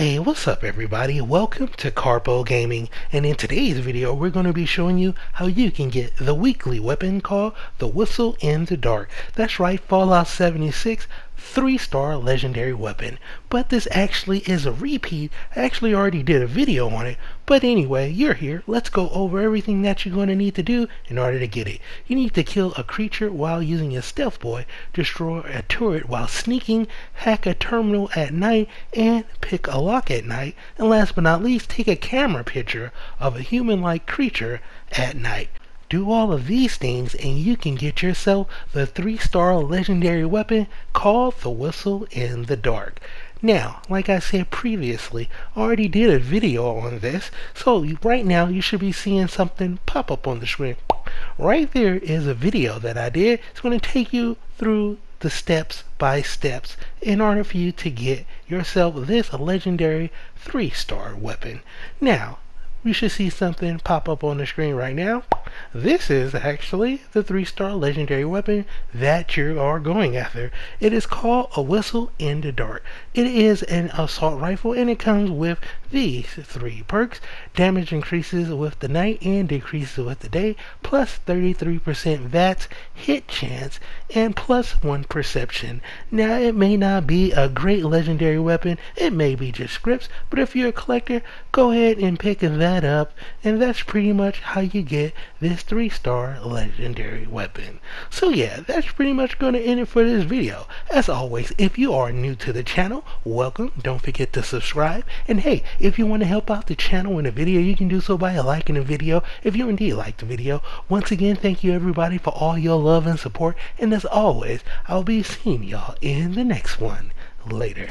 Hey, what's up everybody? Welcome to Karpo Gaming, and in today's video we're going to be showing you how you can get the weekly weapon called the Whistle in the Dark. That's right, Fallout 76 three star legendary weapon. But this actually is a repeat. I actually already did a video on it. But anyway, you're here. Let's go over everything that you're going to need to do in order to get it. You need to kill a creature while using a stealth boy, destroy a turret while sneaking, hack a terminal at night, and pick a lock at night. And last but not least, take a camera picture of a human like creature at night. Do all of these things and you can get yourself the 3 star legendary weapon called the Whistle in the Dark. Now, like I said previously, I already did a video on this, so right now you should be seeing something pop up on the screen. Right there is a video that I did. It's going to take you through the steps by steps in order for you to get yourself this legendary 3 star weapon. Now, you should see something pop up on the screen right now. This is actually the three star legendary weapon that you are going after. It is called a whistle in the dark. It is an assault rifle and it comes with these three perks. Damage increases with the night and decreases with the day, plus 33% VATS, hit chance, and plus 1 perception. Now, it may not be a great legendary weapon, it may be just scripts, but if you're a collector, go ahead and pick that up, and that's pretty much how you get this 3 star legendary weapon. So, yeah, that's pretty much going to end it for this video. As always, if you are new to the channel, welcome. Don't forget to subscribe, and hey, if you want to help out the channel in a video, you can do so by liking the video if you indeed like the video. Once again, thank you everybody for all your love and support. And as always, I'll be seeing y'all in the next one. Later.